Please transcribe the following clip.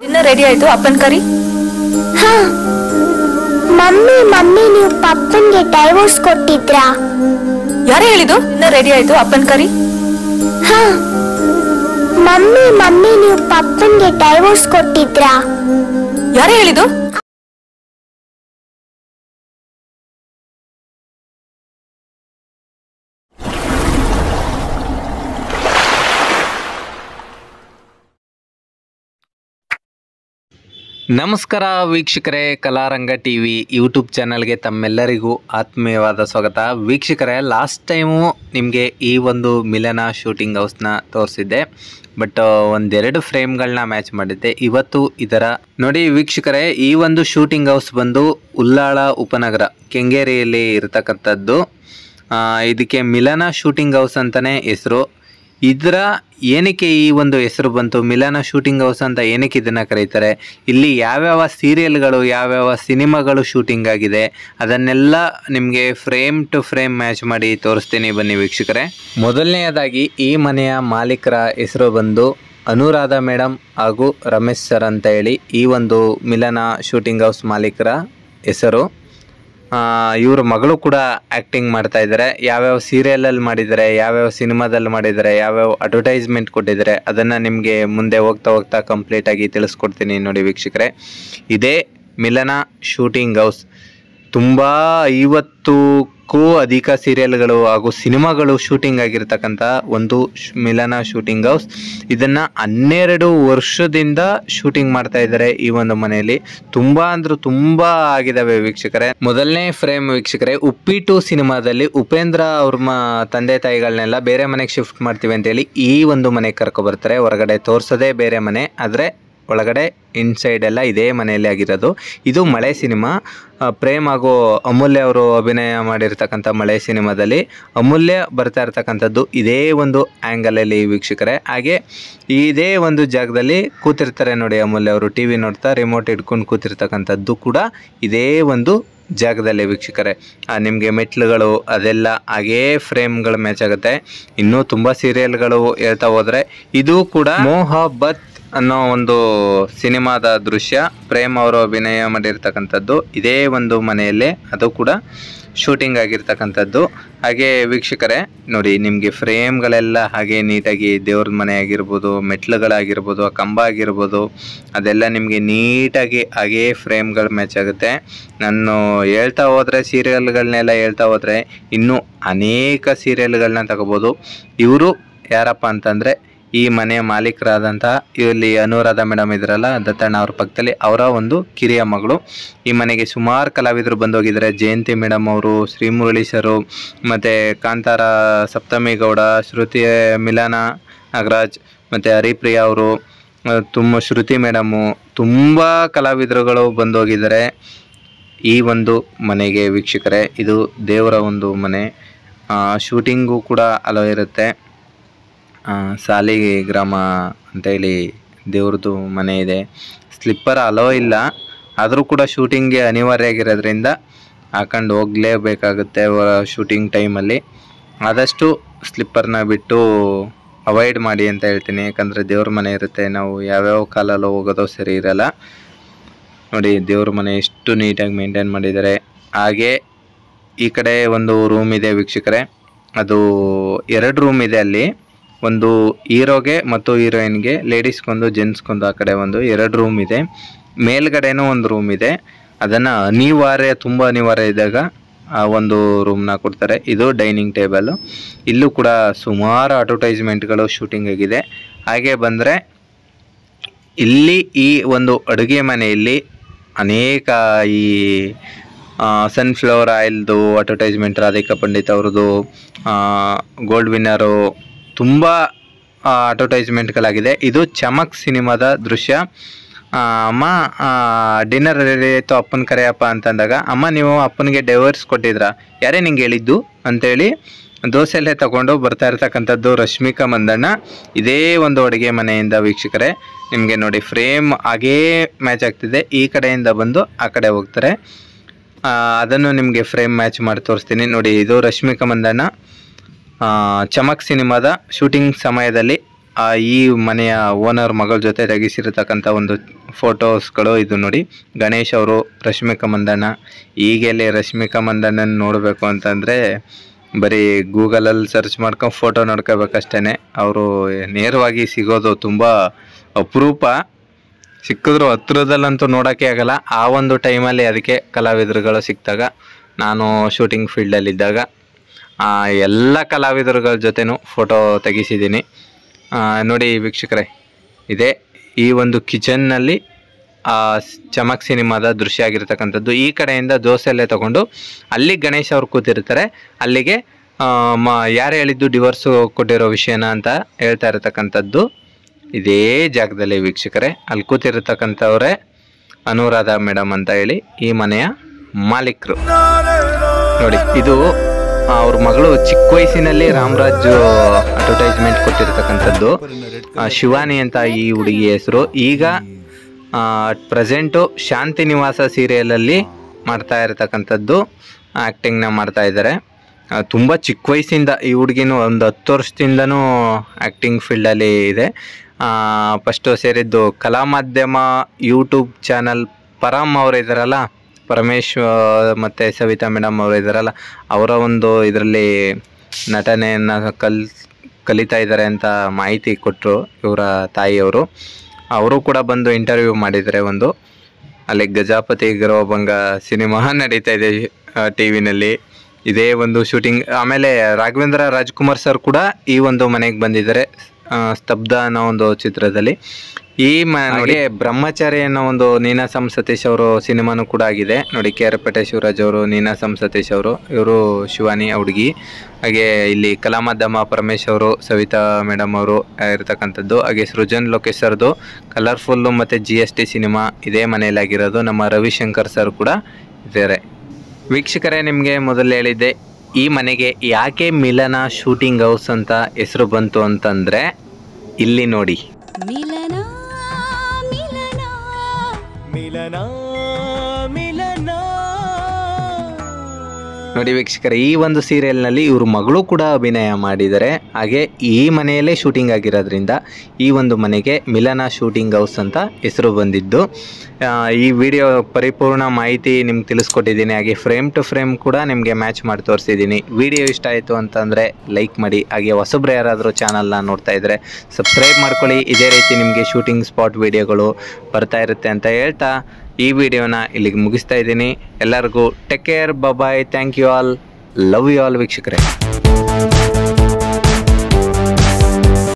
ಇನ್ನ ರೆಡಿ ಆಯ್ತು ಅಪ್ಪನ್ ಕರಿ? ಹಾ. ಮಮ್ಮಿ ಮಮ್ಮಿ ನೀವು ಪಪ್ಪನ್ಗೆ ಡೈವೋರ್ಸ್ ಕೊಟ್ಟಿದ್ರಾ? ಯಾರೇ ಹೇಳಿದ್ದು? ಇನ್ನ ರೆಡಿ ಆಯ್ತು ಅಪ್ಪನ್ ಕರಿ? ಹಾ. ಮಮ್ಮಿ ಮಮ್ಮಿ ನೀವು ಪಪ್ಪನ್ಗೆ ಡೈವೋರ್ಸ್ ಕೊಟ್ಟಿದ್ರಾ? ಯಾರು ಹೇಳಿದ್ದು? ನಮಸ್ಕಾರ ವೀಕ್ಷಕರೇ, ಕಲಾರಂಗ ಟಿ ವಿ ಯೂಟ್ಯೂಬ್ ಚಾನಲ್ಗೆ ತಮ್ಮೆಲ್ಲರಿಗೂ ಆತ್ಮೀಯವಾದ ಸ್ವಾಗತ. ವೀಕ್ಷಕರೇ, ಲಾಸ್ಟ್ ಟೈಮು ನಿಮಗೆ ಈ ಒಂದು ಮಿಲನ ಶೂಟಿಂಗ್ ಹೌಸ್ನ ತೋರಿಸಿದ್ದೆ. ಬಟ್, ಒಂದೆರಡು ಫ್ರೇಮ್ಗಳನ್ನ ಮ್ಯಾಚ್ ಮಾಡಿದ್ದೆ. ಇವತ್ತು ಇದರ ನೋಡಿ ವೀಕ್ಷಕರೇ, ಈ ಒಂದು ಶೂಟಿಂಗ್ ಹೌಸ್ ಬಂದು ಉಲ್ಲಾಳ ಉಪನಗರ, ಕೆಂಗೇರಿಯಲ್ಲಿ ಇರತಕ್ಕಂಥದ್ದು. ಇದಕ್ಕೆ ಮಿಲನ ಶೂಟಿಂಗ್ ಹೌಸ್ ಅಂತಲೇ ಹೆಸರು. ಇದರ ಏನಕ್ಕೆ ಈ ಒಂದು ಹೆಸರು ಬಂತು? ಮಿಲನ ಶೂಟಿಂಗ್ ಹೌಸ್ ಅಂತ ಏನಕ್ಕೆ ಇದನ್ನು ಕರೀತಾರೆ? ಇಲ್ಲಿ ಯಾವ್ಯಾವ ಸೀರಿಯಲ್ಗಳು, ಯಾವ್ಯಾವ ಸಿನಿಮಾಗಳು ಶೂಟಿಂಗ್ ಆಗಿದೆ? ಅದನ್ನೆಲ್ಲ ನಿಮಗೆ ಫ್ರೇಮ್ ಟು ಫ್ರೇಮ್ ಮ್ಯಾಚ್ ಮಾಡಿ ತೋರಿಸ್ತೀನಿ ಬನ್ನಿ ವೀಕ್ಷಕರೇ. ಮೊದಲನೆಯದಾಗಿ ಈ ಮನೆಯ ಮಾಲೀಕರ ಹೆಸರು ಬಂದು ಅನುರಾಧ ಮೇಡಮ್ ಹಾಗೂ ರಮೇಶ್ ಸರ್ ಅಂತ ಹೇಳಿ ಈ ಒಂದು ಮಿಲನ ಶೂಟಿಂಗ್ ಹೌಸ್ ಮಾಲೀಕರ ಹೆಸರು. ಇವ್ರ ಮಗಳು ಕೂಡ ಆ್ಯಕ್ಟಿಂಗ್ ಮಾಡ್ತಾ ಇದ್ದಾರೆ ಯಾವ್ಯಾವ ಸೀರಿಯಲಲ್ಲಿ ಮಾಡಿದ್ದಾರೆ ಯಾವ್ಯಾವ ಸಿನಿಮಾದಲ್ಲಿ ಮಾಡಿದ್ದಾರೆ ಯಾವ್ಯಾವ ಅಡ್ವರ್ಟೈಸ್ಮೆಂಟ್ ಕೊಟ್ಟಿದ್ದಾರೆ ಅದನ್ನು ನಿಮಗೆ ಮುಂದೆ ಹೋಗ್ತಾ ಹೋಗ್ತಾ ಕಂಪ್ಲೀಟಾಗಿ ತಿಳಿಸ್ಕೊಡ್ತೀನಿ ನೋಡಿ ವೀಕ್ಷಕರೇ. ಇದೇ ಮಿಲನ ಶೂಟಿಂಗ್ ಹೌಸ್ ತುಂಬ ಐವತ್ತಕ್ಕೂ ಅಧಿಕ ಸೀರಿಯಲ್ಗಳು ಹಾಗೂ ಸಿನಿಮಾಗಳು ಶೂಟಿಂಗ್ ಆಗಿರ್ತಕ್ಕಂಥ ಒಂದು ಮಿಲನ ಶೂಟಿಂಗ್ ಹೌಸ್ ಇದನ್ನು ಹನ್ನೆರಡು ವರ್ಷದಿಂದ ಶೂಟಿಂಗ್ ಮಾಡ್ತಾ ಇದ್ದಾರೆ ಈ ಒಂದು ಮನೆಯಲ್ಲಿ. ತುಂಬ ಅಂದ್ರೂ ತುಂಬ ಆಗಿದಾವೆ ವೀಕ್ಷಕರೇ. ಮೊದಲನೇ ಫ್ರೇಮ್ ವೀಕ್ಷಕರೇ ಉಪ್ಪಿಟ್ಟು ಸಿನಿಮಾದಲ್ಲಿ ಉಪೇಂದ್ರ ಅವ್ರ ತಂದೆ ತಾಯಿಗಳನ್ನೆಲ್ಲ ಬೇರೆ ಮನೆಗೆ ಶಿಫ್ಟ್ ಮಾಡ್ತೀವಿ ಅಂತೇಳಿ ಈ ಒಂದು ಮನೆಗೆ ಕರ್ಕೊಬರ್ತಾರೆ ಹೊರಗಡೆ ತೋರಿಸೋದೇ ಬೇರೆ ಮನೆ. ಆದರೆ ಒಳಗಡೆ ಇನ್ಸೈಡ್ ಎಲ್ಲ ಇದೇ ಮನೆಯಲ್ಲಿ ಆಗಿರೋದು. ಇದು ಮಳೆ ಸಿನಿಮಾ. ಪ್ರೇಮ್ ಹಾಗೂ ಅಮೂಲ್ಯ ಅವರು ಅಭಿನಯ ಮಾಡಿರ್ತಕ್ಕಂಥ ಮಳೆ ಸಿನಿಮಾದಲ್ಲಿ ಅಮೂಲ್ಯ ಬರ್ತಾ ಇರ್ತಕ್ಕಂಥದ್ದು ಇದೇ ಒಂದು ಆ್ಯಂಗಲಲ್ಲಿ ವೀಕ್ಷಕರೇ. ಹಾಗೆ ಇದೇ ಒಂದು ಜಾಗದಲ್ಲಿ ಕೂತಿರ್ತಾರೆ ನೋಡಿ ಅಮೂಲ್ಯ ಅವರು ಟಿ ವಿ ನೋಡ್ತಾ ರಿಮೋಟ್ ಹಿಡ್ಕೊಂಡು ಕೂತಿರ್ತಕ್ಕಂಥದ್ದು ಕೂಡ ಇದೇ ಒಂದು ಜಾಗದಲ್ಲಿ ವೀಕ್ಷಕರೇ. ನಿಮಗೆ ಮೆಟ್ಲುಗಳು ಅದೆಲ್ಲ ಹಾಗೇ ಫ್ರೇಮ್ಗಳು ಮ್ಯಾಚ್ ಆಗುತ್ತೆ. ಇನ್ನೂ ತುಂಬ ಸೀರಿಯಲ್ಗಳು ಹೇಳ್ತಾ ಹೋದರೆ ಇದು ಕೂಡ ಮೋಹಬತ್ ಅನ್ನೋ ಒಂದು ಸಿನಿಮಾದ ದೃಶ್ಯ, ಪ್ರೇಮ್ ಅವರು ಅಭಿನಯ ಮಾಡಿರ್ತಕ್ಕಂಥದ್ದು. ಇದೇ ಒಂದು ಮನೆಯಲ್ಲೇ ಅದು ಕೂಡ ಶೂಟಿಂಗ್ ಆಗಿರ್ತಕ್ಕಂಥದ್ದು. ಹಾಗೆ ವೀಕ್ಷಕರೇ, ನೋಡಿ, ನಿಮಗೆ ಫ್ರೇಮ್ಗಳೆಲ್ಲ ಹಾಗೆ ನೀಟಾಗಿ ದೇವ್ರ ಮನೆ ಆಗಿರ್ಬೋದು, ಮೆಟ್ಲುಗಳಾಗಿರ್ಬೋದು ಆ ಕಂಬ ಆಗಿರ್ಬೋದು, ಅದೆಲ್ಲ ನಿಮಗೆ ನೀಟಾಗಿ ಹಾಗೇ ಫ್ರೇಮ್ಗಳು ಮ್ಯಾಚ್ ಆಗುತ್ತೆ. ನಾನು ಹೇಳ್ತಾ ಹೋದರೆ, ಸೀರಿಯಲ್ಗಳನ್ನೆಲ್ಲ ಹೇಳ್ತಾ ಹೋದರೆ, ಇನ್ನೂ ಅನೇಕ ಸೀರಿಯಲ್ಗಳನ್ನ ತಗೋಬೋದು. ಇವರು ಯಾರಪ್ಪ ಅಂತಂದರೆ ಈ ಮನೆ ಮಾಲೀಕರಾದಂತಹ ಇಲ್ಲಿ ಅನುರಾಧ ಮೇಡಮ್ ಇದ್ರಲ್ಲ, ದತ್ತಣ್ಣ ಅವ್ರ ಪಕ್ಕದಲ್ಲಿ ಅವರ ಒಂದು ಕಿರಿಯ ಮಗಳು. ಈ ಮನೆಗೆ ಸುಮಾರು ಕಲಾವಿದರು ಬಂದೋಗಿದ್ದಾರೆ. ಜಯಂತಿ ಮೇಡಮ್ ಅವರು ಶ್ರೀ ಮುರಳೀಶರು ಮತ್ತು ಕಾಂತಾರ ಸಪ್ತಮಿ ಗೌಡ ಶ್ರುತಿ ಮಿಲನ ನಾಗರಾಜ್, ಮತ್ತು ಹರಿಪ್ರಿಯಾ ಅವರು ತುಂಬ ಶ್ರುತಿ ಮೇಡಮು ತುಂಬ ಕಲಾವಿದರುಗಳು ಬಂದೋಗಿದ್ದಾರೆ. ಈ ಒಂದು ಮನೆಗೆ ವೀಕ್ಷಕರೇ, ಇದು ದೇವರ ಒಂದು ಮನೆ. ಶೂಟಿಂಗು ಕೂಡ ಅಲೋ ಇರುತ್ತೆ. ಸಾಲಿ ಗ್ರಾಮ ಅಂತೇಳಿ ದೇವ್ರದ್ದು ಮನೆ ಇದೆ. ಸ್ಲಿಪ್ಪರ್ ಅಲೋ ಇಲ್ಲ. ಆದರೂ ಕೂಡ ಶೂಟಿಂಗ್ಗೆ ಅನಿವಾರ್ಯ ಆಗಿರೋದ್ರಿಂದ ಹಾಕೊಂಡು ಹೋಗಲೇಬೇಕಾಗುತ್ತೆ ಶೂಟಿಂಗ್ ಟೈಮಲ್ಲಿ ಆದಷ್ಟು ಸ್ಲಿಪ್ಪರ್ನ ಬಿಟ್ಟು ಅವಾಯ್ಡ್ ಮಾಡಿ ಅಂತ ಹೇಳ್ತೀನಿ. ಯಾಕಂದರೆ ದೇವ್ರ ಮನೆ ಇರುತ್ತೆ. ನಾವು ಯಾವ್ಯಾವ ಕಾಲಲ್ಲೂ ಹೋಗೋದು ಸರಿ ಇರಲ್ಲ. ನೋಡಿ, ದೇವ್ರ ಮನೆ ಎಷ್ಟು ನೀಟಾಗಿ ಮೇಂಟೈನ್ ಮಾಡಿದ್ದಾರೆ. ಹಾಗೆ ಈ ಕಡೆ ಒಂದು ರೂಮ್ ಇದೆ ವೀಕ್ಷಕರೇ. ಅದು ಎರಡು ರೂಮ್ ಇದೆ ಅಲ್ಲಿ. ಒಂದು ಹೀರೋಗೆ ಮತ್ತು ಹೀರೋಯಿನ್ಗೆ ಲೇಡೀಸ್ಗೊಂದು, ಜೆಂಟ್ಸ್ಗೊಂದು ಆ ಕಡೆ ಒಂದು ಎರಡು ರೂಮ್ ಇದೆ. ಮೇಲ್ಗಡೆನೂ ಒಂದು ರೂಮ್ ಇದೆ. ಅದನ್ನು ಅನಿವಾರ್ಯ, ತುಂಬ ಅನಿವಾರ್ಯ ಇದ್ದಾಗ ಆ ಒಂದು ರೂಮ್ನ ಕೊಡ್ತಾರೆ. ಇದು ಡೈನಿಂಗ್ ಟೇಬಲ್ ಇಲ್ಲೂ ಕೂಡ ಸುಮಾರು ಅಡ್ವರ್ಟೈಸ್ಮೆಂಟ್ಗಳು ಶೂಟಿಂಗ್ ಆಗಿದೆ. ಹಾಗೆ ಬಂದರೆ ಇಲ್ಲಿ ಈ ಒಂದು ಅಡುಗೆ ಮನೆಯಲ್ಲಿ ಅನೇಕ ಈ ಸನ್ಫ್ಲವರ್ ಆಯಿಲ್ದು ಅಡ್ವರ್ಟೈಸ್ಮೆಂಟ್ ರಾಧಿಕಾ ಪಂಡಿತ್ ಅವ್ರದ್ದು ಗೋಲ್ಡ್ ವಿನ್ನರು ತುಂಬ ಅಡ್ವರ್ಟೈಸ್ಮೆಂಟ್ಗಳಾಗಿದೆ ಇದು ಚಮಕ್ ಸಿನಿಮಾದ ದೃಶ್ಯ. ಅಮ್ಮ ಡಿನ್ನರ್ ರೆಡಿ ಆಯಿತು, ಅಪ್ಪನ ಕರೆಯಪ್ಪ ಅಂತಂದಾಗ, ಅಮ್ಮ, ನೀವು ಅಪ್ಪನಿಗೆ ಡೈವರ್ಸ್ ಕೊಟ್ಟಿದ್ರಾ? ಯಾರೇ ನಿಂಗೆ ಹೇಳಿದ್ದು? ಅಂತೇಳಿ ದೋಸೆಲ್ಲೇ ತಗೊಂಡು ಬರ್ತಾ ಇರ್ತಕ್ಕಂಥದ್ದು ರಶ್ಮಿಕಾ ಮಂದಣ್ಣ. ಇದೇ ಒಂದು ಅಡುಗೆ ಮನೆಯಿಂದ ವೀಕ್ಷಕರೇ, ನಿಮಗೆ ನೋಡಿ ಫ್ರೇಮ್ ಹಾಗೇ ಮ್ಯಾಚ್ ಆಗ್ತಿದೆ. ಈ ಕಡೆಯಿಂದ ಬಂದು ಆ ಕಡೆ ಹೋಗ್ತಾರೆ. ಅದನ್ನು ನಿಮಗೆ ಫ್ರೇಮ್ ಮ್ಯಾಚ್ ಮಾಡಿ ತೋರಿಸ್ತೀನಿ. ನೋಡಿ, ಇದು ರಶ್ಮಿಕಾ ಮಂದಣ್ಣ. ಚಮಕ್ ಸಿನಿಮಾದ ಶೂಟಿಂಗ್ ಸಮಯದಲ್ಲಿ ಈ ಮನೆಯ ಓನರ್ ಮಗಳ ಜೊತೆ ತೆಗೆಸಿರತಕ್ಕಂಥ ಒಂದು ಫೋಟೋಸ್ಗಳು ಇದು ನೋಡಿ. ಗಣೇಶ್ ಅವರು ರಶ್ಮಿಕಾ ಮಂದಣ್ಣ. ಈಗೆಲ್ಲಿ ರಶ್ಮಿಕಾ ಮಂದಣ್ಣನ ನೋಡಬೇಕು ಅಂತಂದರೆ, ಬರೀ ಗೂಗಲಲ್ಲಿ ಸರ್ಚ್ ಮಾಡ್ಕೊಂಡು ಫೋಟೋ ನೋಡ್ಕೋಬೇಕಷ್ಟೇ ಅವರು ನೇರವಾಗಿ ಸಿಗೋದು ತುಂಬ ಅಪರೂಪ. ಸಿಕ್ಕಿದ್ರು ಹತ್ರದಲ್ಲಂತೂ ನೋಡೋಕ್ಕೆ ಆಗಲ್ಲ. ಆ ಒಂದು ಟೈಮಲ್ಲಿ ಅದಕ್ಕೆ ಕಲಾವಿದರುಗಳು ಸಿಕ್ಕಿದಾಗ, ನಾನು ಶೂಟಿಂಗ್ ಫೀಲ್ಡಲ್ಲಿದ್ದಾಗ ಎಲ್ಲ ಕಲಾವಿದರುಗಳ ಜೊತೆನೂ ಫೋಟೋ ತೆಗೆಸಿದ್ದೀನಿ. ನೋಡಿ ವೀಕ್ಷಕರೇ, ಇದೆ ಈ ಒಂದು ಕಿಚನ್ನಲ್ಲಿ ಚಮಕ್ ಸಿನಿಮಾದ ದೃಶ್ಯ ಆಗಿರ್ತಕ್ಕಂಥದ್ದು. ಈ ಕಡೆಯಿಂದ ದೋಸೆಯಲ್ಲೇ ತಗೊಂಡು ಅಲ್ಲಿ ಗಣೇಶ್ ಅವ್ರು ಕೂತಿರ್ತಾರೆ. ಅಲ್ಲಿಗೆ ಮ, ಯಾರು ಹೇಳಿದ್ದು ಡಿವೋರ್ಸು ಕೊಟ್ಟಿರೋ ವಿಷಯನ ಅಂತ ಹೇಳ್ತಾ ಇರತಕ್ಕಂಥದ್ದು. ಇದೇ ಜಾಗದಲ್ಲಿ ವೀಕ್ಷಕರೇ, ಅಲ್ಲಿ ಕೂತಿರತಕ್ಕಂಥವ್ರೆ ಅನುರಾಧ ಮೇಡಮ್ ಅಂತ ಹೇಳಿ ಈ ಮನೆಯ ಮಾಲೀಕರು. ನೋಡಿ, ಇದು ಅವ್ರ ಮಗಳು ಚಿಕ್ಕ ವಯಸ್ಸಿನಲ್ಲಿ ರಾಮರಾಜ್ ಅಡ್ವರ್ಟೈಸ್ಮೆಂಟ್ ಕೊಟ್ಟಿರ್ತಕ್ಕಂಥದ್ದು. ಶಿವಾನಿ ಅಂತ ಈ ಹುಡುಗಿ ಹೆಸರು. ಈಗ ಪ್ರೆಸೆಂಟು ಶಾಂತಿ ನಿವಾಸ ಸೀರಿಯಲಲ್ಲಿ ಮಾಡ್ತಾ ಇರತಕ್ಕಂಥದ್ದು ಆ್ಯಕ್ಟಿಂಗ್ನ ಮಾಡ್ತಾ ಇದ್ದಾರೆ ತುಂಬ ಚಿಕ್ಕ ವಯಸ್ಸಿಂದ ಈ ಹುಡುಗಿನೂ ಒಂದು ಹತ್ತು ವರ್ಷದಿಂದನೂ ಆ್ಯಕ್ಟಿಂಗ್ ಫೀಲ್ಡಲ್ಲಿ ಇದೆ. ಫಸ್ಟು ಸೇರಿದ್ದು ಕಲಾ ಮಾಧ್ಯಮ ಯೂಟ್ಯೂಬ್ ಚಾನಲ್ ಪರಮ್ ಅವರು ಇದ್ದಾರಲ್ಲ ಪರಮೇಶ್ ಮತ್ತು ಸವಿತಾ ಮೇಡಮ್ ಅವರು ಇದ್ದಾರಲ್ಲ ಅವರ ಒಂದು ಇದರಲ್ಲಿ ನಟನೆಯನ್ನು ಕಲ್, ಕಲಿತಾ ಇದ್ದಾರೆ ಅಂತ ಮಾಹಿತಿ ಕೊಟ್ಟರು ಇವರ ತಾಯಿಯವರು. ಅವರು ಕೂಡ ಬಂದು ಇಂಟರ್ವ್ಯೂ ಮಾಡಿದರೆ ಒಂದು, ಅಲ್ಲಿ ಗಜಾಪತಿ ಗರ್ವಭಂಗ ಸಿನಿಮಾ ನಡೀತಾ ಇದೆ ಟಿ ವಿನಲ್ಲಿ ಇದೇ ಒಂದು ಶೂಟಿಂಗ್ ಆಮೇಲೆ ರಾಘವೇಂದ್ರ ರಾಜ್ಕುಮಾರ್ ಸರ್ ಕೂಡ ಈ ಒಂದು ಮನೆಗೆ ಬಂದಿದ್ದಾರೆ. ಸ್ತಬ್ಧ ಅನ್ನೋ ಒಂದು ಚಿತ್ರದಲ್ಲಿ. ಈ ಮ ನೋಡಿ ಬ್ರಹ್ಮಚಾರಿ ಅನ್ನೋ ಒಂದು ನೀನಾಸಂ ಸತೀಶ್ ಅವರು ಸಿನಿಮಾನು ಕೂಡ ಆಗಿದೆ. ನೋಡಿ ಕೆ ಆರ್ ಪೇಟೆ ಶಿವರಾಜ್ ಅವರು ನೀನಾಸಂ ಸತೀಶ್ ಅವರು ಇವರು ಶಿವಾನಿ ಹುಡುಗಿ. ಹಾಗೆ ಇಲ್ಲಿ ಕಲಾ ಮಾಧ್ಯಮ ಪರಮೇಶ್ ಅವರು ಸವಿತಾ ಮೇಡಮ್ ಅವರು ಇರತಕ್ಕಂಥದ್ದು. ಹಾಗೆ ಸೃಜನ್ ಲೋಕೇಶ್ ಸರ್ದು ಕಲರ್ಫುಲ್ಲು ಮತ್ತು ಜಿ ಎಸ್ ಟಿ ಸಿನಿಮಾ ಇದೇ ಮನೆಯಲ್ಲಾಗಿರೋದು. ನಮ್ಮ ರವಿಶಂಕರ್ ಸರ್ ಕೂಡ ಇದ್ದಾರೆ. ವೀಕ್ಷಕರೇ ನಿಮಗೆ ಮೊದಲು ಹೇಳಿದ್ದೆ ಈ ಮನೆಗೆ ಯಾಕೆ ಮಿಲನ ಶೂಟಿಂಗ್ ಹೌಸ್ ಅಂತ ಹೆಸರು ಬಂತು ಅಂತಂದರೆ ಇಲ್ಲಿ ನೋಡಿ. ನೋಡಿ ವೀಕ್ಷಕರ, ಈ ಒಂದು ಸೀರಿಯಲ್ನಲ್ಲಿ ಇವರು ಮಗಳು ಕೂಡ ಅಭಿನಯ ಮಾಡಿದ್ದಾರೆ ಹಾಗೆ ಈ ಮನೆಯಲ್ಲೇ ಶೂಟಿಂಗ್ ಆಗಿರೋದ್ರಿಂದ ಈ ಒಂದು ಮನೆಗೆ ಮಿಲನ ಶೂಟಿಂಗ್ ಹೌಸ್ ಅಂತ ಹೆಸರು ಬಂದಿದ್ದು. ಈ ವಿಡಿಯೋ ಪರಿಪೂರ್ಣ ಮಾಹಿತಿ ನಿಮ್ಗೆ ತಿಳಿಸ್ಕೊಟ್ಟಿದ್ದೀನಿ, ಹಾಗೆ ಫ್ರೇಮ್ ಟು ಫ್ರೇಮ್ ಕೂಡ ನಿಮಗೆ ಮ್ಯಾಚ್ ಮಾಡಿ ತೋರಿಸಿದ್ದೀನಿ. ವಿಡಿಯೋ ಇಷ್ಟ ಆಯಿತು ಅಂತಂದರೆ ಲೈಕ್ ಮಾಡಿ, ಹಾಗೆ ಹೊಸಬ್ರು ಯಾರಾದರೂ ಚಾನಲ್ನ ನೋಡ್ತಾ ಇದ್ದರೆ ಸಬ್ಸ್ಕ್ರೈಬ್ ಮಾಡ್ಕೊಳ್ಳಿ. ಇದೇ ರೀತಿ ನಿಮಗೆ ಶೂಟಿಂಗ್ ಸ್ಪಾಟ್ ವಿಡಿಯೋಗಳು ಬರ್ತಾ ಇರುತ್ತೆ ಅಂತ ಹೇಳ್ತಾ ಈ ವಿಡಿಯೋನ ಇಲ್ಲಿಗೆ ಮುಗಿಸ್ತಾ ಇದ್ದೀನಿ. ಎಲ್ಲರಿಗೂ take care bye thank you all love you all ವೀಕ್ಷಕರೇ.